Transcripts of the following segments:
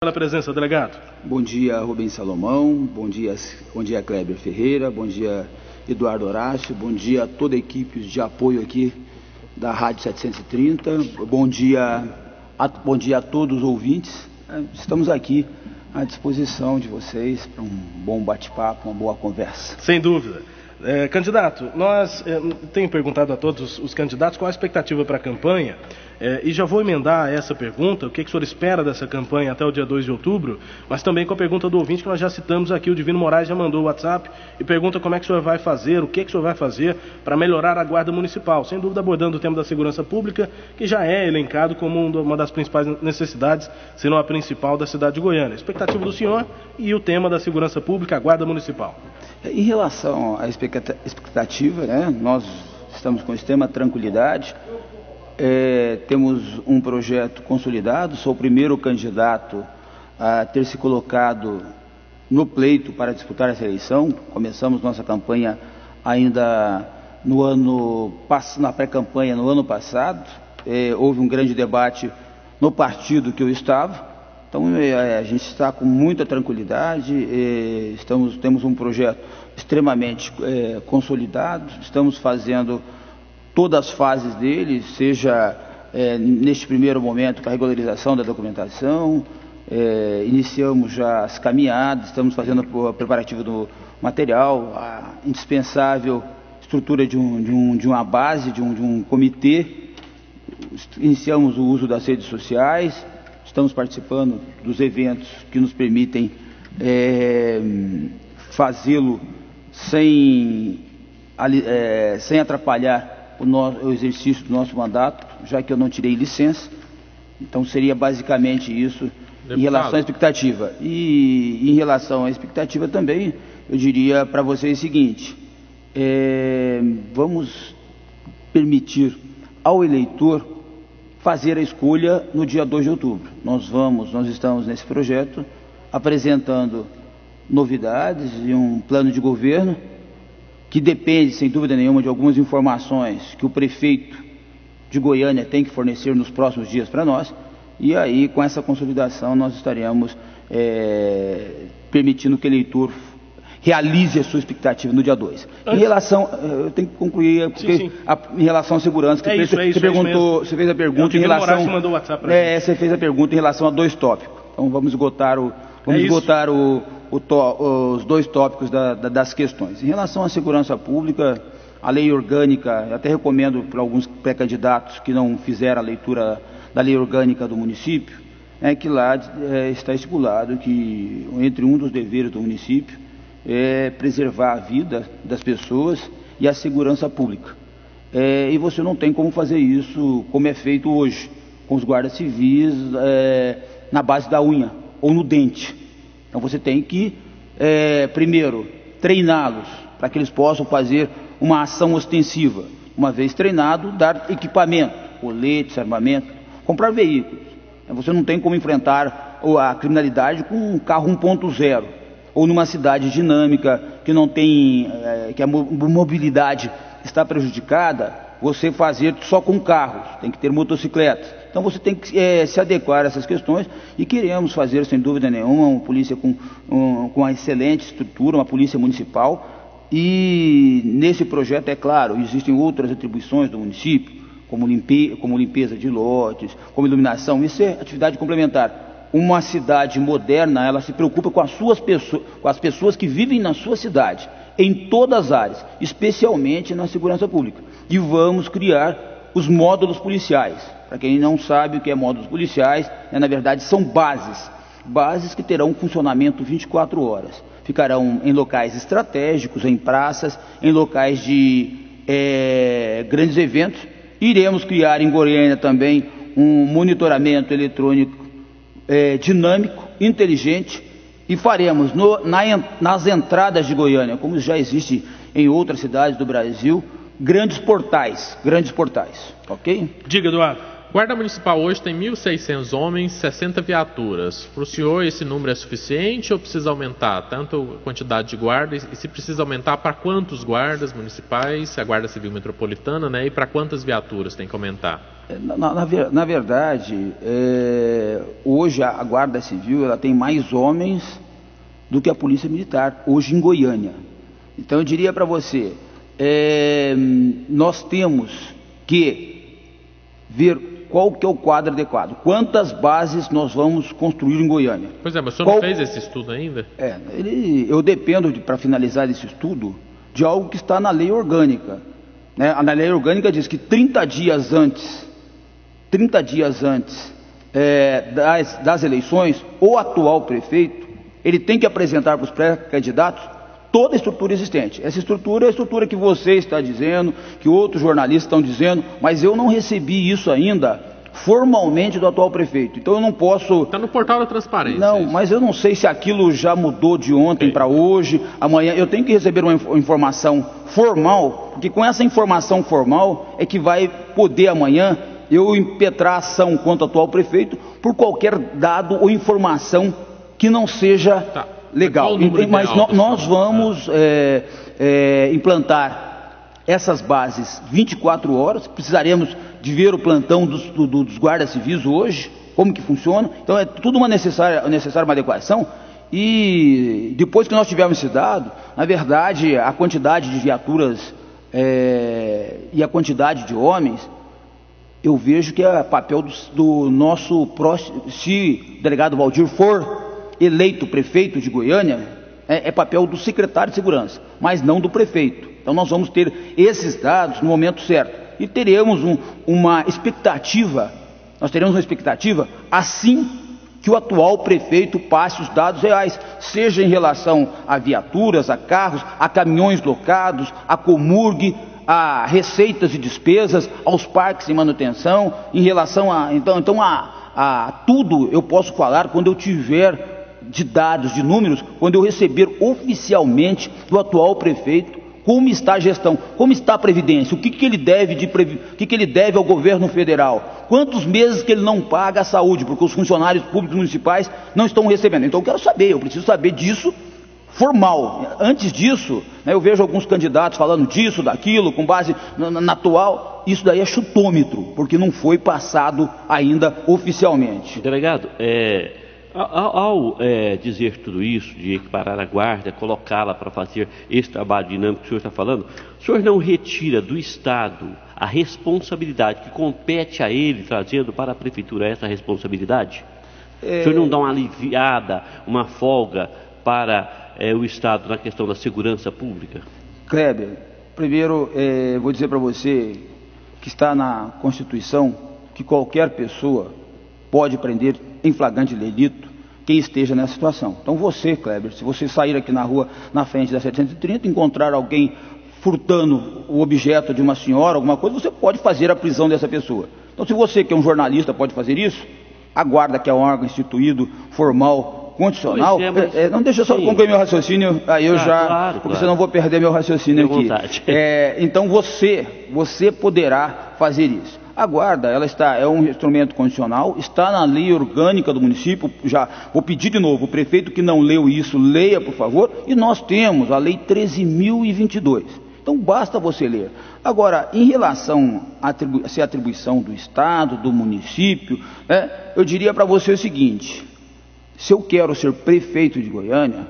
pela presença, delegado. Bom dia, Rubens Salomão. Bom dia, bom dia, Kleber Ferreira. Bom dia, Eduardo Horácio. Bom dia a toda a equipe de apoio aqui da Rádio 730. Bom dia, a, bom dia a todos os ouvintes. Estamos aqui à disposição de vocês para um bom bate-papo, uma boa conversa. Sem dúvida. É, candidato, nós é, tenho perguntado a todos os candidatos qual a expectativa para a campanha é, e já vou emendar essa pergunta, o que, que o senhor espera dessa campanha até o dia 2 de outubro, mas também com a pergunta do ouvinte que nós já citamos aqui, o Divino Moraes já mandou o WhatsApp e pergunta como é que o senhor vai fazer, o que, que o senhor vai fazer para melhorar a guarda municipal, sem dúvida abordando o tema da segurança pública, que já é elencado como uma das principais necessidades, se não a principal da cidade de Goiânia. A expectativa do senhor e o tema da segurança pública, a guarda municipal. Em relação à expectativa, né, nós estamos com extrema tranquilidade. É, temos um projeto consolidado, sou o primeiro candidato a ter se colocado no pleito para disputar essa eleição. Começamos nossa campanha ainda no ano na pré-campanha no ano passado. É, houve um grande debate no partido que eu estava. Então é, a gente está com muita tranquilidade, é, estamos, temos um projeto extremamente é, consolidado, estamos fazendo todas as fases dele, seja é, neste primeiro momento com a regularização da documentação, é, iniciamos já as caminhadas, estamos fazendo o preparativo do material, a indispensável estrutura de, um, de, um, de uma base, de um, de um comitê, iniciamos o uso das redes sociais, estamos participando dos eventos que nos permitem é, fazê-lo sem, é, sem atrapalhar o, o exercício do nosso mandato, já que eu não tirei licença. Então seria basicamente isso Deputado. em relação à expectativa. E em relação à expectativa também, eu diria para vocês o seguinte: é, vamos permitir ao eleitor fazer a escolha no dia 2 de outubro. Nós vamos, nós estamos nesse projeto apresentando novidades e um plano de governo que depende, sem dúvida nenhuma, de algumas informações que o prefeito de Goiânia tem que fornecer nos próximos dias para nós. E aí, com essa consolidação, nós estaremos é, permitindo que o eleitor realize a sua expectativa no dia 2. Em relação, eh, eu tenho que concluir, porque sim, sim. A, em relação à segurança, que é isso, você, é isso, você é perguntou, você fez a pergunta em relação, mandou WhatsApp é, você fez a pergunta em relação a dois tópicos. Então vamos esgotar o, vamos é esgotar o to, os dois tópicos da, da, das questões. Em relação à segurança pública, a lei orgânica, até recomendo para alguns pré-candidatos que não fizeram a leitura da lei orgânica do município, é que lá é, está estipulado que entre um dos deveres do município é, preservar a vida das pessoas e a segurança pública. É, e você não tem como fazer isso como é feito hoje, com os guardas civis é, na base da unha ou no dente. Então você tem que, é, primeiro, treiná-los para que eles possam fazer uma ação ostensiva. Uma vez treinado, dar equipamento, coletes, armamento, comprar veículos. Você não tem como enfrentar a criminalidade com um carro 1.0 ou numa cidade dinâmica que não tem, é, que a mobilidade está prejudicada, você fazer só com carros, tem que ter motocicletas. Então você tem que é, se adequar a essas questões e queremos fazer, sem dúvida nenhuma, uma polícia com, um, com uma excelente estrutura, uma polícia municipal. E nesse projeto, é claro, existem outras atribuições do município, como, limpe, como limpeza de lotes, como iluminação, isso é atividade complementar uma cidade moderna, ela se preocupa com as suas pessoas, com as pessoas que vivem na sua cidade, em todas as áreas, especialmente na segurança pública. E vamos criar os módulos policiais. Para quem não sabe o que é módulos policiais, né, na verdade são bases, bases que terão funcionamento 24 horas. Ficarão em locais estratégicos, em praças, em locais de é, grandes eventos. Iremos criar em Goiânia também um monitoramento eletrônico é, dinâmico, inteligente e faremos no, na, nas entradas de Goiânia, como já existe em outras cidades do Brasil, grandes portais, grandes portais, ok? Diga, Eduardo. Guarda Municipal hoje tem 1.600 homens, 60 viaturas. Para o senhor, esse número é suficiente ou precisa aumentar? Tanto a quantidade de guardas, e se precisa aumentar, para quantos guardas municipais, a Guarda Civil Metropolitana, né? E para quantas viaturas tem que aumentar? É, na, na, na verdade, é, hoje a, a Guarda Civil ela tem mais homens do que a Polícia Militar, hoje em Goiânia. Então eu diria para você, é, nós temos que ver qual que é o quadro adequado. Quantas bases nós vamos construir em Goiânia? Pois é, mas o senhor qual... não fez esse estudo ainda? É, ele, eu dependo, de, para finalizar esse estudo, de algo que está na lei orgânica. Né? A lei orgânica diz que 30 dias antes, 30 dias antes é, das, das eleições, o atual prefeito, ele tem que apresentar para os pré-candidatos toda a estrutura existente. Essa estrutura é a estrutura que você está dizendo, que outros jornalistas estão dizendo, mas eu não recebi isso ainda formalmente do atual prefeito. Então eu não posso. Está no portal da transparência. Não, isso. mas eu não sei se aquilo já mudou de ontem para hoje, amanhã. Eu tenho que receber uma informação formal, porque com essa informação formal é que vai poder amanhã eu impetrar ação contra o atual prefeito por qualquer dado ou informação que não seja. Tá legal. Mas no, nós vamos é, é, implantar essas bases 24 horas. Precisaremos de ver o plantão dos, do, dos guardas civis hoje, como que funciona. Então é tudo uma necessária, necessária uma adequação. E depois que nós tivermos esse dado, na verdade, a quantidade de viaturas é, e a quantidade de homens, eu vejo que é papel do, do nosso próximo, se o delegado Valdir for eleito prefeito de Goiânia, é, é, papel do secretário de segurança, mas não do prefeito. Então nós vamos ter esses dados no momento certo. E teremos um, uma expectativa, nós teremos uma expectativa assim que o atual prefeito passe os dados reais, seja em relação a viaturas, a carros, a caminhões locados, a comurgue, a receitas e despesas, aos parques em manutenção, em relação a. Então, então a, a tudo eu posso falar quando eu tiver de dados, de números, quando eu receber oficialmente do atual prefeito como está a gestão, como está a previdência, o que, que ele deve de o que, que ele deve ao governo federal, quantos meses que ele não paga a saúde, porque os funcionários públicos municipais não estão recebendo. Então eu quero saber, eu preciso saber disso formal. Antes disso, né, eu vejo alguns candidatos falando disso, daquilo, com base na, na, na atual. Isso daí é chutômetro, porque não foi passado ainda oficialmente. Delegado, é, ao, ao é, dizer tudo isso, de equiparar a guarda, colocá-la para fazer esse trabalho dinâmico que o senhor está falando, o senhor não retira do Estado a responsabilidade que compete a ele, trazendo para a Prefeitura essa responsabilidade? É... O senhor não dá uma aliviada, uma folga para é, o Estado na questão da segurança pública? Kleber, primeiro é, vou dizer para você que está na Constituição que qualquer pessoa pode prender em flagrante delito quem esteja nessa situação. Então você, Kleber, se você sair aqui na rua, na frente da 730, encontrar alguém furtando o objeto de uma senhora, alguma coisa, você pode fazer a prisão dessa pessoa. Então se você que é um jornalista pode fazer isso, a guarda que é um órgão instituído, formal, condicional, é, mas... é, não deixa eu só Sim. concluir meu raciocínio, aí eu ah, já, claro, porque claro. senão vou perder meu raciocínio aqui. É, então você, você poderá fazer isso. A guarda, ela está, é um instrumento condicional, está na lei orgânica do município, já vou pedir de novo, o prefeito que não leu isso, leia por favor, e nós temos a lei 13.022. Então basta você ler. Agora, em relação a atribu se atribuição do Estado, do município, né, eu diria para você o seguinte: se eu quero ser prefeito de Goiânia,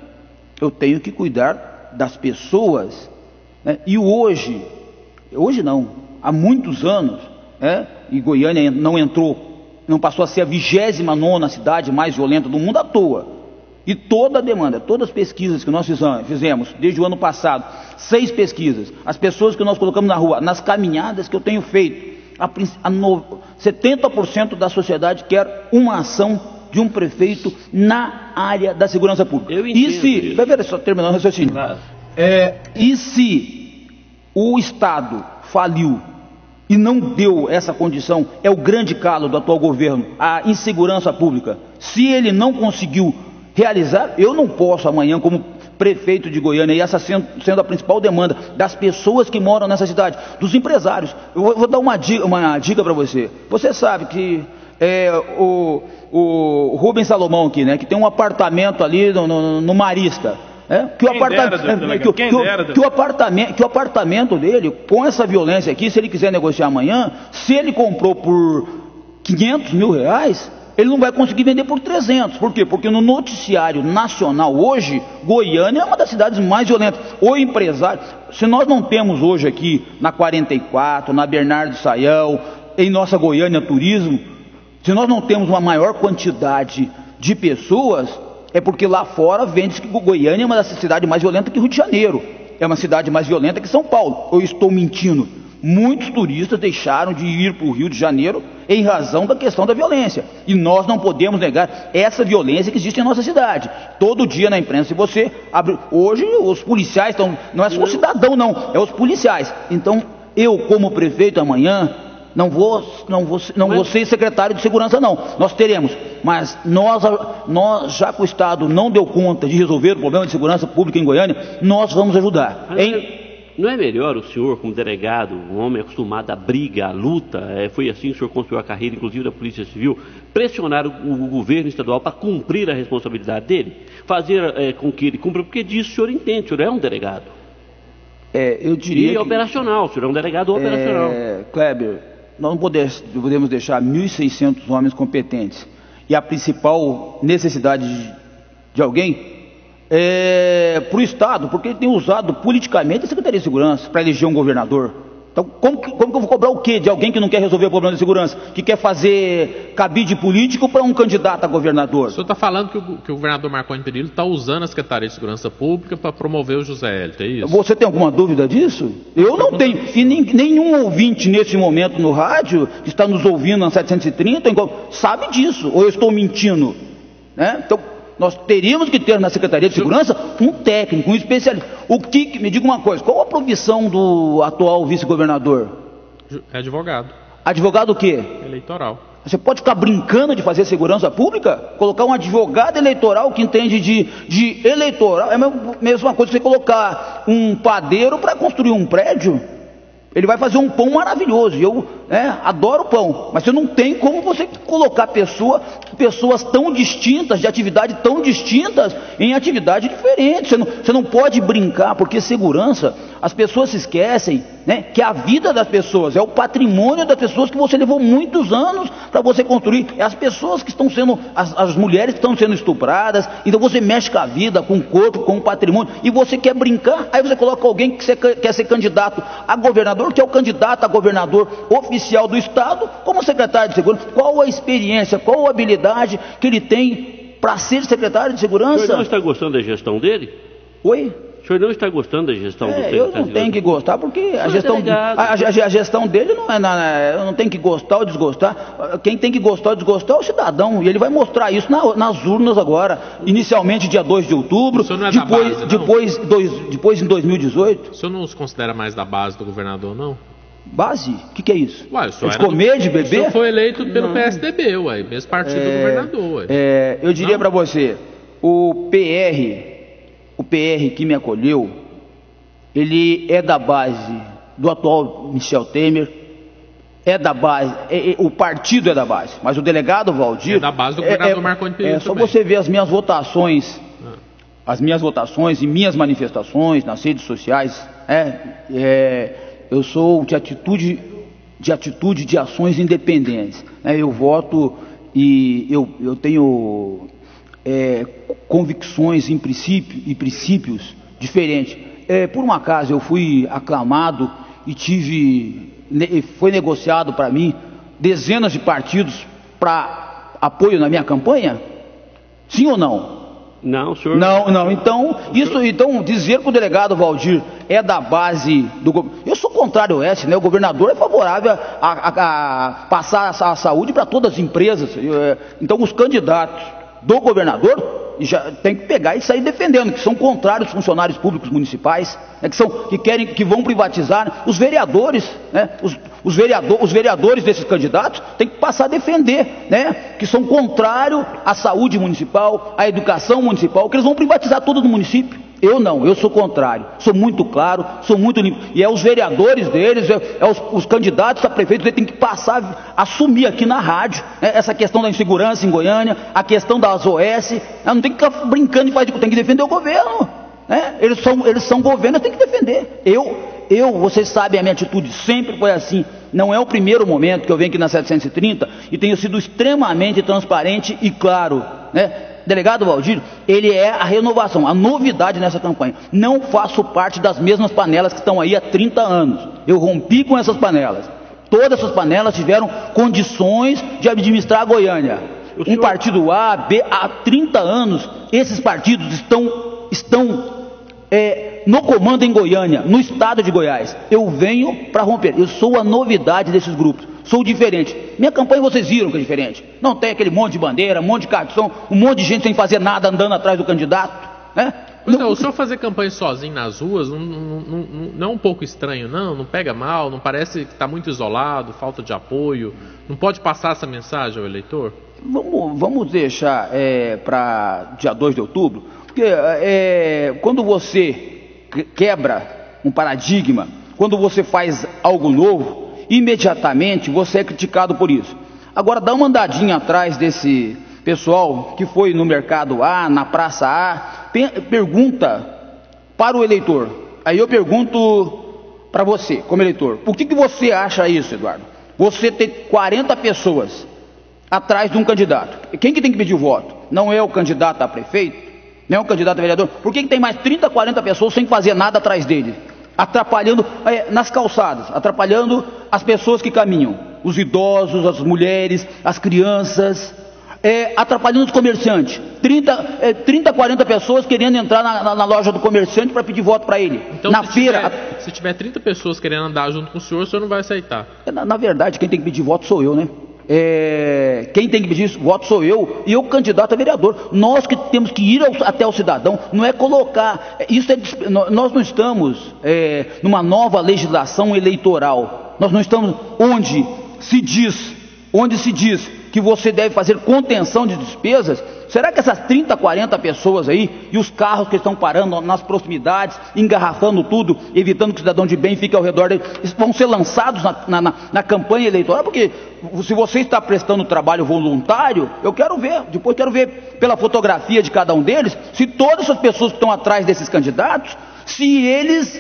eu tenho que cuidar das pessoas. Né, e hoje, hoje não, há muitos anos, é, e Goiânia não entrou, não passou a ser a vigésima nona cidade mais violenta do mundo à toa. E toda a demanda, todas as pesquisas que nós fizemos desde o ano passado, seis pesquisas, as pessoas que nós colocamos na rua, nas caminhadas que eu tenho feito, a, a no, 70% da sociedade quer uma ação de um prefeito na área da segurança pública. Eu entendo e se, vai ver, só terminando o raciocínio. Claro. É, e se o Estado faliu e não deu essa condição, é o grande calo do atual governo, a insegurança pública. Se ele não conseguiu realizar, eu não posso amanhã, como prefeito de Goiânia, e essa sendo, a principal demanda das pessoas que moram nessa cidade, dos empresários. Eu vou, vou dar uma dica, uma dica para você. Você sabe que é, o, o Rubens Salomão aqui, né, que tem um apartamento ali no, no, no Marista. Que, o apartamento, que, que, que, o apartamento, que o apartamento dele, com essa violência aqui, se ele quiser negociar amanhã, se ele comprou por 500 mil reais, ele não vai conseguir vender por 300. Por quê? Porque no noticiário nacional hoje, Goiânia é uma das cidades mais violentas. O empresário, se nós não temos hoje aqui na 44, na Bernardo Saião, em nossa Goiânia Turismo, se nós não temos uma maior quantidade de pessoas, é porque lá fora vende que Goiânia é uma das cidades mais violentas que Rio de Janeiro. É uma cidade mais violenta que São Paulo. Eu estou mentindo. Muitos turistas deixaram de ir para o Rio de Janeiro em razão da questão da violência. E nós não podemos negar essa violência que existe em nossa cidade. Todo dia na imprensa, se você abre. Hoje os policiais estão. Não é só o cidadão, não, é os policiais. Então, eu, como prefeito, amanhã, não vou, não vou, não vou ser secretário de segurança, não. Nós teremos. Mas nós, nós, já que o Estado não deu conta de resolver o problema de segurança pública em Goiânia, nós vamos ajudar. Em, não é melhor o senhor, como delegado, um homem acostumado à briga, à luta, é, foi assim que o senhor construiu a carreira, inclusive da Polícia Civil, pressionar o, o governo estadual para cumprir a responsabilidade dele? Fazer é, com que ele cumpra, porque disso o senhor entende, o senhor é um delegado. É, eu diria. E que... operacional, o senhor é um delegado operacional. É, Kleber, nós não podemos deixar 1.600 homens competentes. E a principal necessidade de, alguém é, para o Estado, porque ele tem usado politicamente a Secretaria de Segurança para eleger um governador. Então, como que, como que, eu vou cobrar o quê de alguém que não quer resolver o problema de segurança, que quer fazer cabide político para um candidato a governador? O senhor está falando que o, que o, governador Marconi Perillo está usando a Secretaria de Segurança Pública para promover o José Hélio, é isso? Você tem alguma dúvida disso? Eu não tenho. E nem, nenhum ouvinte nesse momento no rádio, que está nos ouvindo na 730, sabe disso, ou eu estou mentindo? Né? Então, nós teríamos que ter na Secretaria de Segurança um técnico, um especialista. O que, me diga uma coisa, qual a profissão do atual vice-governador? É advogado. Advogado o quê? Eleitoral. Você pode ficar brincando de fazer segurança pública? Colocar um advogado eleitoral que entende de, de eleitoral. É a mesma coisa que você colocar um padeiro para construir um prédio. Ele vai fazer um pão maravilhoso. E eu né, adoro pão. Mas você não tem como você colocar pessoa, pessoas tão distintas, de atividade tão distintas, em atividade diferente. Você não, você não pode brincar, porque segurança, as pessoas se esquecem né, que a vida das pessoas é o patrimônio das pessoas que você levou muitos anos para você construir. É as pessoas que estão sendo, as, as mulheres que estão sendo estupradas. Então você mexe com a vida, com o corpo, com o patrimônio. E você quer brincar, aí você coloca alguém que quer ser candidato a governador, que é o candidato a governador oficial do Estado, como secretário de segurança. Qual a experiência, qual a habilidade que ele tem para ser secretário de segurança? O senhor não está gostando da gestão dele? Oi? O senhor não está gostando da gestão é, do Eu não tenho que gostar, porque a gestão, é a, a, a, gestão dele não é. Eu não tenho que gostar ou desgostar. Quem tem que gostar ou desgostar é o cidadão. E ele vai mostrar isso na, nas urnas agora. Inicialmente, dia 2 de outubro. É depois, base, depois, dois, depois, em 2018. O senhor não se considera mais da base do governador, não? Base? O que, que, é isso? Ué, é de comer, do... de beber? O senhor foi eleito pelo não. PSDB, ué, mesmo partido é, do governador. Ué. É, eu diria para você, o PR, o PR que me acolheu, ele é da base do atual Michel Temer, é da base, é, é, o partido é da base, mas o delegado Valdir. É da base do governador é, é Marconi Perillo. É só também. você ver as minhas votações, ah. as minhas votações e minhas manifestações nas redes sociais. É, é, eu sou de atitude, de atitude de ações independentes. Né? Eu voto e eu, eu tenho é, convicções em princípio, e princípios diferentes. É, por um acaso eu fui aclamado e tive, foi negociado para mim dezenas de partidos para apoio na minha campanha? Sim ou não? Não, senhor. Não, não. Então, isso, então dizer que o delegado Valdir é da base do governo. Eu sou contrário ao S, né? O governador é favorável a, a, a passar a, a saúde para todas as empresas. É, então, os candidatos do governador já tem que pegar e sair defendendo, que são contrários funcionários públicos municipais, né, que, são, que querem, que vão privatizar. Os vereadores, né, os, os, vereador, os vereadores desses candidatos têm que passar a defender, né, que são contrários à saúde municipal, à educação municipal, que eles vão privatizar tudo no município. Eu não, eu sou contrário. Sou muito claro, sou muito limpo. E é os vereadores deles, é, é os, os, candidatos a prefeito, eles têm que passar, assumir aqui na rádio né, essa questão da insegurança em Goiânia, a questão das OS. Né, não tem que ficar brincando e fazer, tem que defender o governo. Né? Eles, são, eles são governo, tem que defender. Eu, eu, vocês sabem, a minha atitude sempre foi assim. Não é o primeiro momento que eu venho aqui na 730 e tenho sido extremamente transparente e claro. Né? Delegado Valdir, ele é a renovação, a novidade nessa campanha. Não faço parte das mesmas panelas que estão aí há 30 anos. Eu rompi com essas panelas. Todas essas panelas tiveram condições de administrar a Goiânia. Um partido A, B, há 30 anos, esses partidos estão, estão é, no comando em Goiânia, no estado de Goiás. Eu venho para romper. Eu sou a novidade desses grupos sou diferente. Minha campanha vocês viram que é diferente. Não tem aquele monte de bandeira, um monte de cartão, um monte de gente sem fazer nada andando atrás do candidato. Né? Pois é, o senhor fazer campanha sozinho nas ruas não, não, não, não, é um pouco estranho, não? Não pega mal? Não parece que está muito isolado, falta de apoio? Não pode passar essa mensagem ao eleitor? Vamos, vamos deixar é, para dia 2 de outubro, porque é, quando você quebra um paradigma, quando você faz algo novo, imediatamente você é criticado por isso. Agora dá uma andadinha atrás desse pessoal que foi no mercado A, na praça A, pergunta para o eleitor. Aí eu pergunto para você, como eleitor, por que, que você acha isso, Eduardo? Você ter 40 pessoas atrás de um candidato. Quem que tem que pedir o voto? Não é o candidato a prefeito? Não é o candidato a vereador? Por que, que tem mais 30, 40 pessoas sem fazer nada atrás dele? Atrapalhando é, nas calçadas, atrapalhando as pessoas que caminham, os idosos, as mulheres, as crianças, é, atrapalhando os comerciantes. 30, é, 30, 40 pessoas querendo entrar na, na, na loja do comerciante para pedir voto para ele. Então, na se feira. Tiver, se tiver 30 pessoas querendo andar junto com o senhor, o senhor não vai aceitar. É, na, na verdade, quem tem que pedir voto sou eu, né? É, quem tem que pedir voto sou eu e eu candidato a vereador. Nós que temos que ir ao, até o cidadão, não é colocar. É, isso é, nós não estamos é, numa nova legislação eleitoral. Nós não estamos onde se diz, onde se diz que você deve fazer contenção de despesas Será que essas 30, 40 pessoas aí e os carros que estão parando nas proximidades, engarrafando tudo, evitando que o cidadão de bem fique ao redor dele, vão ser lançados na, na, na campanha eleitoral? Porque se você está prestando trabalho voluntário, eu quero ver, depois quero ver pela fotografia de cada um deles, se todas essas pessoas que estão atrás desses candidatos, se eles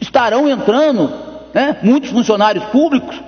estarão entrando, né, muitos funcionários públicos,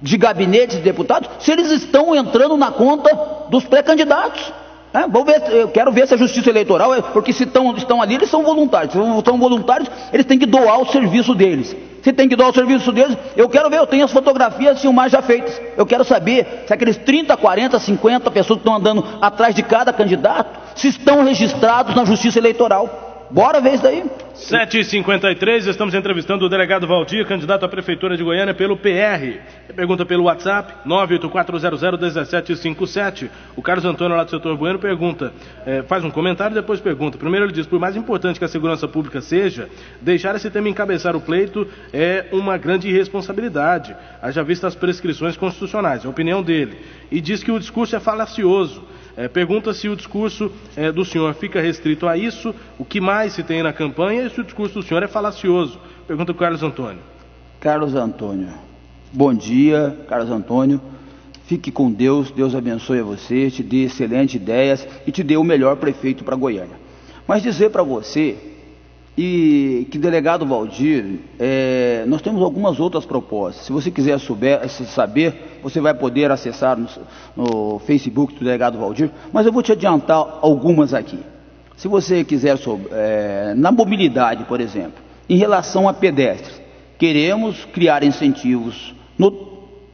de gabinetes de deputados, se eles estão entrando na conta dos pré-candidatos. É, vou ver, eu quero ver se a justiça eleitoral, é, porque se tão, estão ali, eles são voluntários. Se são voluntários, eles têm que doar o serviço deles. Se tem que doar o serviço deles, eu quero ver, eu tenho as fotografias filmagens já feitas. Eu quero saber se aqueles 30, 40, 50 pessoas que estão andando atrás de cada candidato, se estão registrados na justiça eleitoral. Bora ver isso daí. 7h53, estamos entrevistando o delegado Valdir, candidato à Prefeitura de Goiânia pelo PR. Pergunta pelo WhatsApp, 984001757. O Carlos Antônio, lá do setor Bueno, pergunta, é, faz um comentário depois pergunta. Primeiro ele diz, por mais importante que a segurança pública seja, deixar esse tema encabeçar o pleito é uma grande irresponsabilidade, haja vista as prescrições constitucionais, é a opinião dele. E diz que o discurso é falacioso. É, pergunta se o discurso é, do senhor fica restrito a isso, o que mais se tem na campanha e se o discurso do senhor é falacioso. Pergunta o Carlos Antônio. Carlos Antônio, bom dia, Carlos Antônio. Fique com Deus, Deus abençoe a você, te dê excelentes ideias e te dê o melhor prefeito para Goiânia. Mas dizer para você e que delegado Valdir, é, nós temos algumas outras propostas. Se você quiser souber, saber, você vai poder acessar no, no, Facebook do delegado Valdir, mas eu vou te adiantar algumas aqui. Se você quiser, é, na mobilidade, por exemplo, em relação a pedestres, queremos criar incentivos no,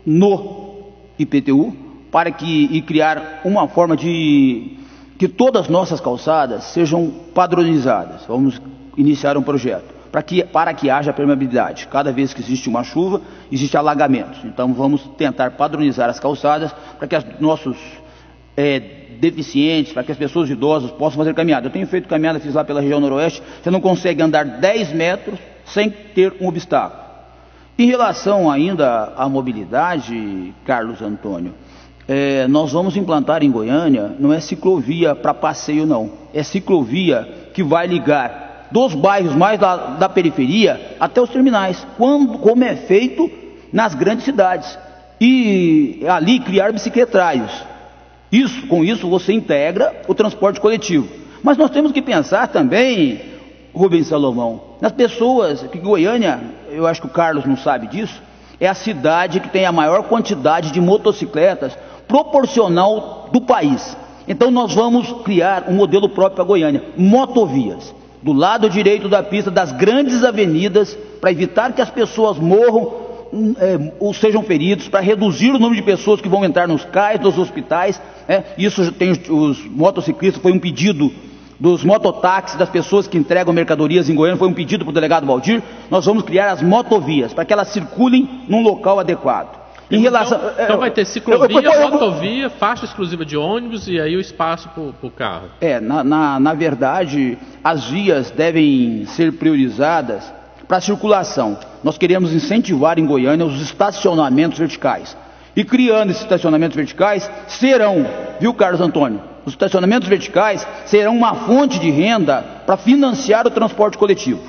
no IPTU para que e criar uma forma de que todas as nossas calçadas sejam padronizadas. Vamos iniciar um projeto para que, para que haja permeabilidade. Cada vez que existe uma chuva, existe alagamentos. Então vamos tentar padronizar as calçadas para que os nossos é, deficientes, para que as pessoas idosas possam fazer caminhada. Eu tenho feito caminhada, fiz lá pela região noroeste, você não consegue andar 10 metros sem ter um obstáculo. Em relação ainda à mobilidade, Carlos Antônio, é, nós vamos implantar em Goiânia, não é ciclovia para passeio não, é ciclovia que vai ligar dos bairros mais da, da periferia até os terminais, quando, como é feito nas grandes cidades. E ali criar bicicletários. Isso, com isso você integra o transporte coletivo. Mas nós temos que pensar também, Rubens Salomão, nas pessoas, que Goiânia, eu acho que o Carlos não sabe disso, é a cidade que tem a maior quantidade de motocicletas proporcional do país. Então nós vamos criar um modelo próprio para Goiânia, motovias, do lado direito da pista das grandes avenidas, para evitar que as pessoas morram hum, é, ou sejam feridos, para reduzir o número de pessoas que vão entrar nos CAIs, nos hospitais. É, isso tem os motociclistas, foi um pedido dos mototáxis, das pessoas que entregam mercadorias em Goiânia, foi um pedido para o delegado Valdir. Nós vamos criar as motovias para que elas circulem num local adequado. Em então, relação, então, então vai ter ciclovia, eu, eu, eu, motovia, faixa exclusiva de ônibus e aí o espaço para o carro. É, na, na, na verdade, as vias devem ser priorizadas para a circulação. Nós queremos incentivar em Goiânia os estacionamentos verticais. E criando esses estacionamentos verticais, serão, viu, Carlos Antônio? Os estacionamentos verticais serão uma fonte de renda para financiar o transporte coletivo.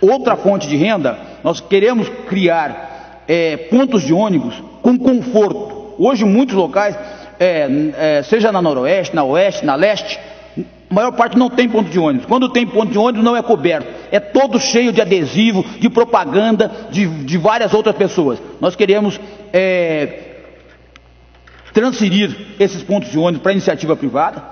Outra fonte de renda, nós queremos criar é, pontos de ônibus com conforto. Hoje, muitos locais, é, é, seja na noroeste, na oeste, na leste, a maior parte não tem ponto de ônibus. Quando tem ponto de ônibus, não é coberto. É todo cheio de adesivo, de propaganda, de, de várias outras pessoas. Nós queremos é, transferir esses pontos de ônibus para iniciativa privada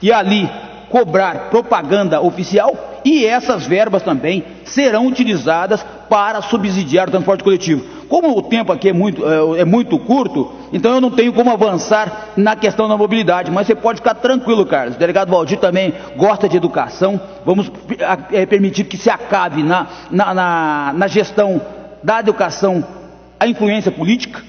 e ali cobrar propaganda oficial e essas verbas também serão utilizadas para subsidiar o transporte coletivo. Como o tempo aqui é muito, é, é muito curto, então eu não tenho como avançar na questão da mobilidade, mas você pode ficar tranquilo, Carlos. O delegado Valdir também gosta de educação. Vamos é, permitir que se acabe na, na, na, na gestão da educação a influência política,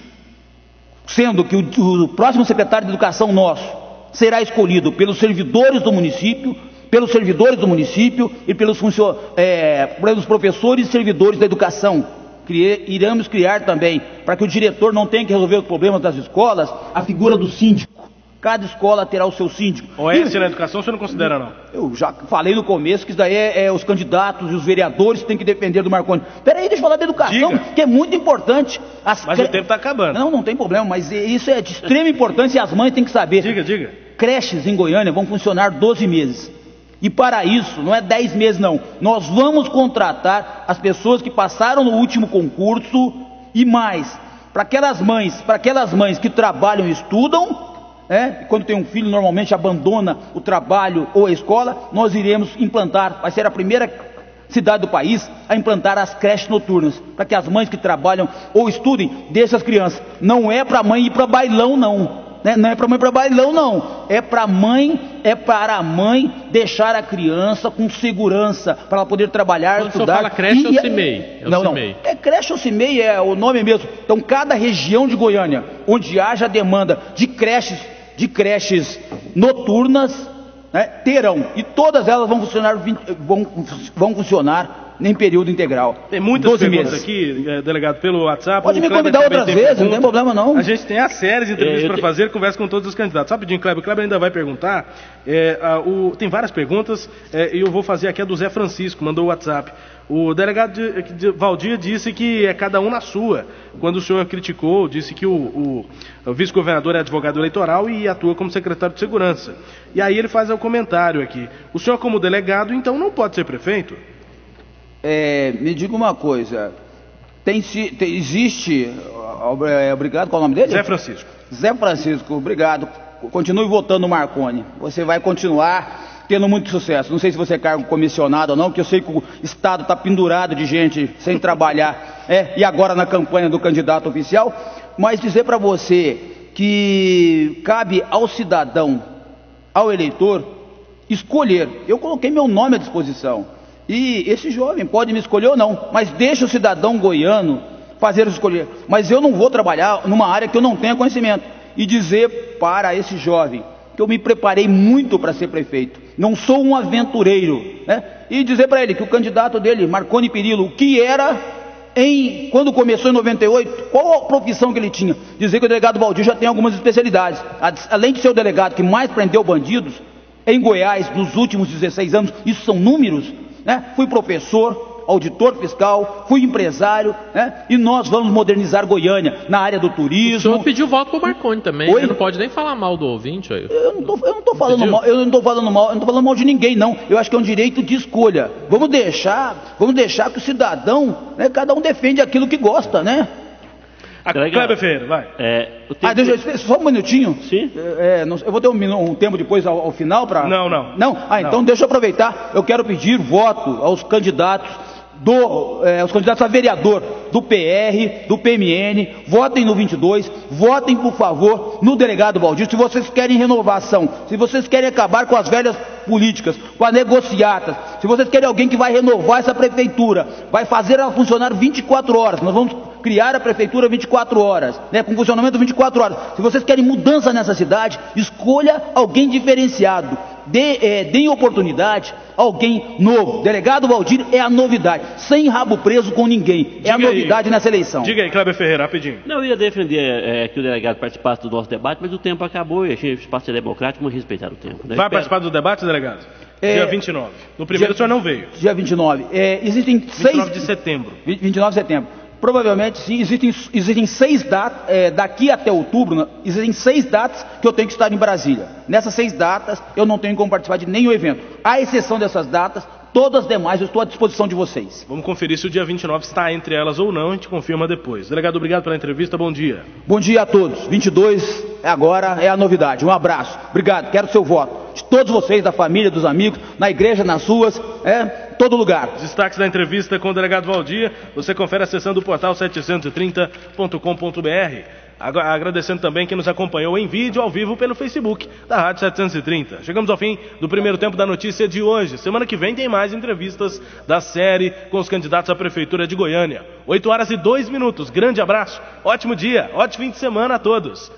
sendo que o, o próximo secretário de educação nosso será escolhido pelos servidores do município, pelos servidores do município e pelos, é, pelos professores e servidores da educação iremos criar também, para que o diretor não tenha que resolver os problemas das escolas, a figura do síndico. Cada escola terá o seu síndico. Oeste e, na educação você não considera, não? Eu já falei no começo que isso daí é, é os candidatos e os vereadores que têm que depender do Marconi. Peraí, deixa eu falar da educação, Diga. que é muito importante. As mas cre... o tempo está acabando. Não, não tem problema, mas isso é de extrema importância e as mães têm que saber. Diga, diga. Creches em Goiânia vão funcionar 12 meses. E para isso, não é 10 meses não, nós vamos contratar as pessoas que passaram no último concurso e mais, para aquelas mães, para aquelas mães que trabalham e estudam, é, quando tem um filho normalmente abandona o trabalho ou a escola, nós iremos implantar, vai ser a primeira cidade do país a implantar as creches noturnas, para que as mães que trabalham ou estudem deixem as crianças. Não é para mãe ir para bailão não, né? Não é para mãe para bailão, não. É para mãe, é para a mãe deixar a criança com segurança para ela poder trabalhar, Quando estudar. fala creche ou CIMEI? É não, não. É creche ou CIMEI é o nome mesmo. Então, cada região de Goiânia onde haja demanda de creches, de creches noturnas, né, terão e todas elas vão funcionar, vão, vão funcionar em período integral. Tem muitas perguntas meses. aqui, eh, delegado, pelo WhatsApp. Pode me convidar outras vezes, pergunta. não tem problema não. A gente tem a série de entrevistas é, para te... fazer, conversa com todos os candidatos. Rapidinho, Kleber, o Kleber ainda vai perguntar. É, a, o, tem várias perguntas é, e eu vou fazer aqui a do Zé Francisco, mandou o WhatsApp. O delegado de, de Valdir disse que é cada um na sua. Quando o senhor criticou, disse que o, o, o vice-governador é advogado eleitoral e atua como secretário de segurança. E aí ele faz o comentário aqui. O senhor, como delegado, então não pode ser prefeito? É, me diga uma coisa. Tem, tem, existe. É, obrigado, qual é o nome dele? Zé Francisco. Zé Francisco, obrigado. Continue votando no Marconi. Você vai continuar tendo muito sucesso. Não sei se você é cargo comissionado ou não, porque eu sei que o Estado está pendurado de gente sem trabalhar. É, e agora na campanha do candidato oficial. Mas dizer para você que cabe ao cidadão, ao eleitor, escolher. Eu coloquei meu nome à disposição. E esse jovem pode me escolher ou não, mas deixa o cidadão goiano fazer escolher. Mas eu não vou trabalhar numa área que eu não tenha conhecimento. E dizer para esse jovem que eu me preparei muito para ser prefeito. Não sou um aventureiro. Né? E dizer para ele que o candidato dele, Marconi Perillo, o que era em, quando começou em 98, qual a profissão que ele tinha? Dizer que o delegado Baldir já tem algumas especialidades. Além de ser o delegado que mais prendeu bandidos em Goiás nos últimos 16 anos, isso são números, né? fui professor, auditor fiscal, fui empresário, né? e nós vamos modernizar Goiânia na área do turismo. O senhor pediu voto pro Marconi também, Oi? não pode nem falar mal do ouvinte. Aí. Eu não tô, eu não tô falando mal, eu não tô falando mal, eu não tô falando mal de ninguém, não. Eu acho que é um direito de escolha. Vamos deixar, vamos deixar que o cidadão, né, cada um defende aquilo que gosta, né? A Kleber Ferreira, vai. É, ah, deixa eu só um minutinho. Sim. É, não, eu vou ter um, um tempo depois ao, ao final para. Não, não. Não? Ah, então não. deixa eu aproveitar. Eu quero pedir voto aos candidatos do, é, os candidatos a vereador do PR, do PMN, votem no 22, votem por favor no delegado Valdir, se vocês querem renovação, se vocês querem acabar com as velhas políticas, com as negociatas, se vocês querem alguém que vai renovar essa prefeitura, vai fazer ela funcionar 24 horas, nós vamos criar a prefeitura 24 horas, né, com funcionamento 24 horas. Se vocês querem mudança nessa cidade, escolha alguém diferenciado, dê, é, deem oportunidade a alguém novo. Delegado Valdir é a novidade, sem rabo preso com ninguém. É Diga a novidade aí. nessa eleição. Diga aí, Cláudio Ferreira, rapidinho. Não, eu ia defender é, que o delegado participasse do nosso debate, mas o tempo acabou e achei espaço democrático, vamos respeitar o tempo. Né? Vai Espero. participar do debate, delegado? É, dia 29. No primeiro dia, o senhor não veio. Dia 29. É, existem 29 seis... de setembro. 29 de setembro. Provavelmente sim, existem, existem seis datas, é, daqui até outubro, né, existem seis datas que eu tenho que estar em Brasília. Nessas seis datas eu não tenho como participar de nenhum evento. À exceção dessas datas, todas as demais eu estou à disposição de vocês. Vamos conferir se o dia 29 está entre elas ou não, a gente confirma depois. Delegado, obrigado pela entrevista, bom dia. Bom dia a todos. 22 agora é a novidade. Um abraço. Obrigado, quero seu voto. De todos vocês, da família, dos amigos, na igreja, nas ruas, é todo lugar. Destaques da entrevista com o delegado Valdir, você confere acessando o portal 730.com.br. Agradecendo também quem nos acompanhou em vídeo ao vivo pelo Facebook da Rádio 730. Chegamos ao fim do primeiro tempo da notícia de hoje. Semana que vem tem mais entrevistas da série com os candidatos à Prefeitura de Goiânia. 8 horas e 2 minutos. Grande abraço, ótimo dia, ótimo fim de semana a todos.